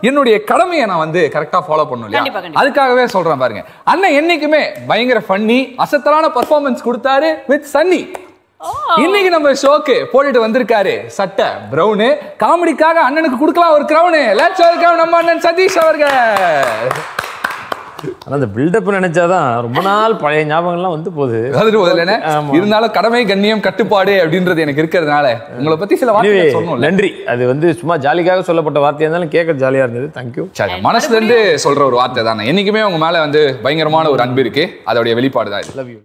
என்னுடைய கடமையை நான் வந்து கரெக்டா ஃபாலோ பண்ணும் இல்லையா. அதுக்காகவே சொல்றேன் பாருங்க. அண்ணன் என்னைக்குமே பயங்கர ஃபன்னி அசத்தலான பர்ஃபார்மன்ஸ் கொடுத்தாரு வித் சன்னி இன்னைக்கு நம்ம ஷோக்கு போட்டுட்டு வந்திருக்காரு சட்டை பிரவுனு காமெடிக்காக அண்ணனுக்கு கொடுக்கலாம் ஒரு கிரவுனு லெட்ஸ் நம்ம அண்ணன் சதீஷ் அவர்கள். ஆனா அந்த பில்டப் நினைச்சாதான் ரொம்ப நாள் பழைய ஞாபகம்லாம் வந்து போகுது. வந்துட்டு? ஆமா. இருந்தாலும் கடமை கண்ணியம் கட்டுப்பாடு அப்படின்றது எனக்கு இருக்கிறதுனால உங்களை பத்தி சில சொல்லணும்ல. நன்றி. அது வந்து சும்மா ஜாலிக்காக சொல்லப்பட்ட வார்த்தையா இருந்தாலும் கேட்க ஜாலியா இருந்தது. தேங்க்யூ சரி மனசுல இருந்து சொல்ற ஒரு வார்த்தை தானே. என்னைக்குமே உங்க மேல வந்து பயங்கரமான ஒரு அன்பு இருக்கு. அதோடைய வெளிப்பாடு தான் இது. Love you